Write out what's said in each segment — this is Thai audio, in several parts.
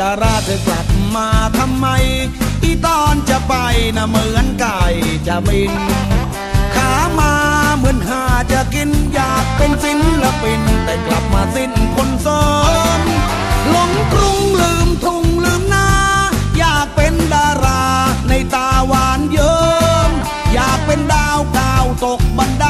ดาราเธอกลับมาทำไม อีตอนจะไปนะเหมือนไก่จะบิน ขามาเหมือนหาจะกินอยากเป็นศิลปิน แต่กลับมาสิ้นคนเสริมหลงกรุงลืมทุ่งลืมนาอยากเป็นดาราในตาหวานเยิ้มอยากเป็นดาวกาวตกบันได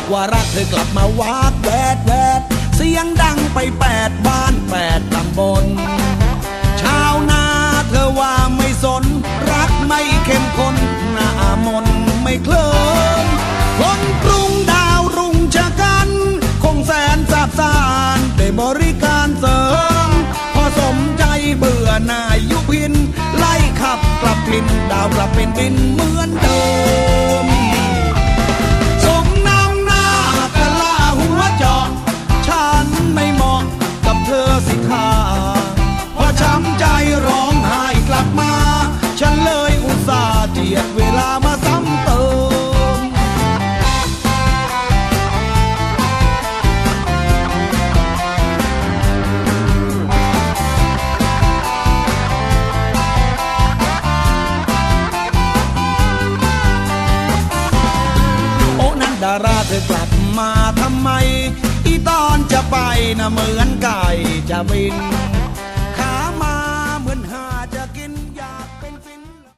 บอกว่ารักเธอกลับมาวากแวดแวดเสียงดังไปแปดบ้านแปดตำบลชาวนาเธอว่าไม่สน รักไม่เข้มข้นหน้ามนไม่เคลิ้มคนกรุงดาวรุ่งชะกัน คงแสนสาบสานได้บริการเสริม พอสมใจเบื่อนายยุพิน ไล่ขับกลับทินดาวกลับเป็นบินเหมือนเดิม ดาราเธอกลับมาทำไม อีตอนจะไปนะเหมือนไก่จะบิน